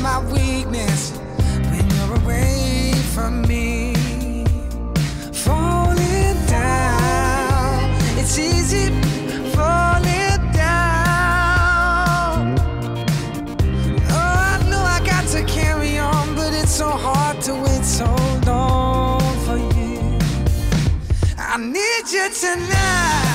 my weakness when you're away from me. Falling down, it's easy. Falling down. Oh, I know I got to carry on, but it's so hard to wait so long for you. I need you tonight.